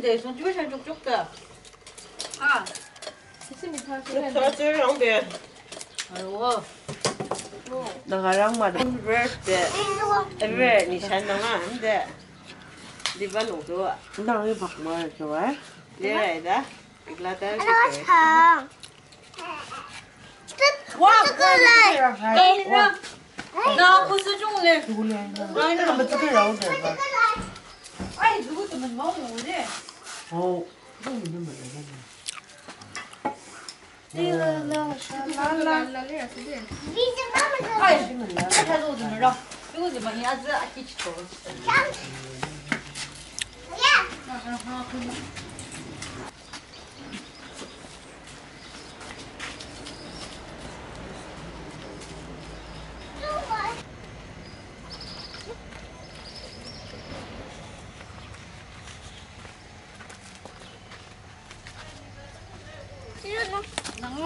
对，送多少钱？足足的。啊，你什么超市？超市两点。哎呦我。哦。那个两万多。哎呦我。哎呦，你想到哪里？一百六多。哪里跑？买这个？对的。来，再来一个。我抢。这我过来。哎呀，那不是中了。中了一个。哎，那不中了，中了吧？아이, 누구 좀 먹으면 오지. 어 không mình mình là Visa mama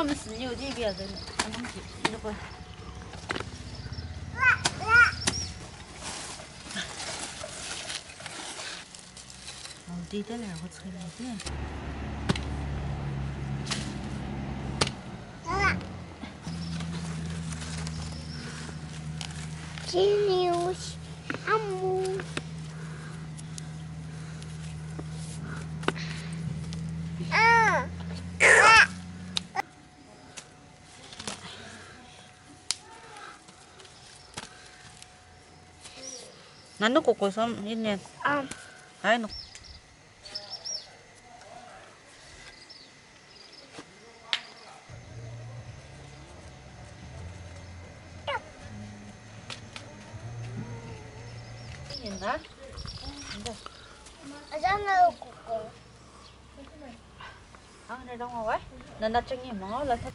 我们石榴这边的，看东西，你不？好滴点儿，我吃一点。阿姆。Nando kuku som ini. Um. Ayo. Nên đặt cho nhiều món là thích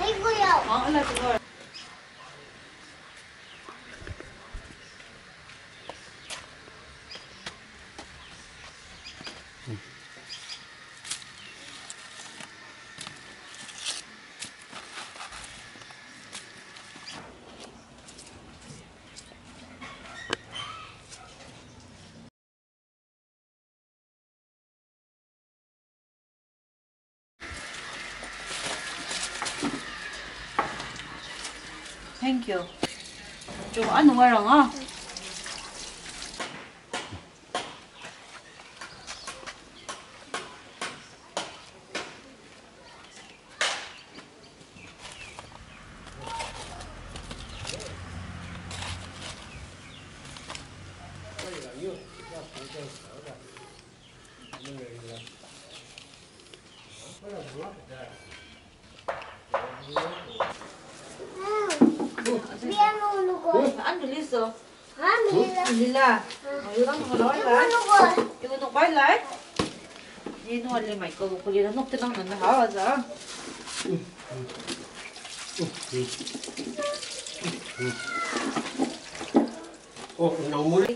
아이고야. 아, 아 나 그걸. Thank you. 좀 ano nga lang ah. Biar mo ko. Ano liso? Ha, Manila. Manila. Ayun ang halay la. Yung nung bay la. Yun ang halay may kagukulitan. Nuk tinang na nahawa za. Oh, naumuli.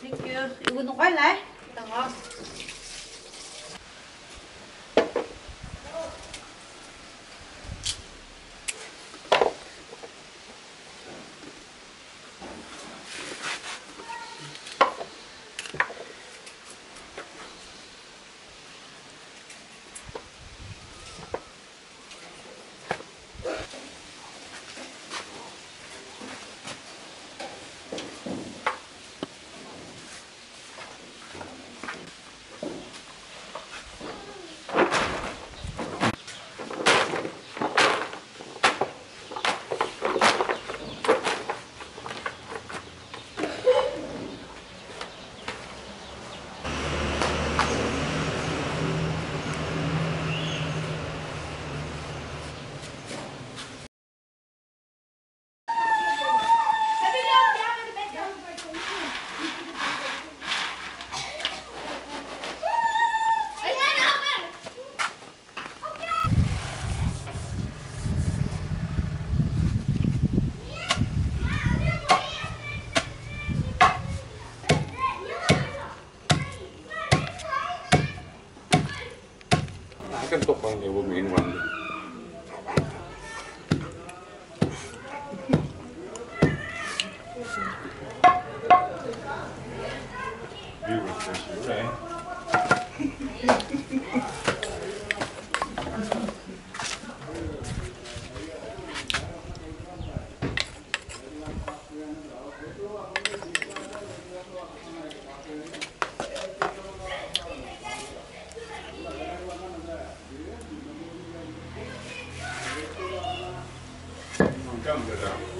Thank you. Yung nung bay la. Tangos. ganito pang huwag mo inuman. Beautiful, right? it out.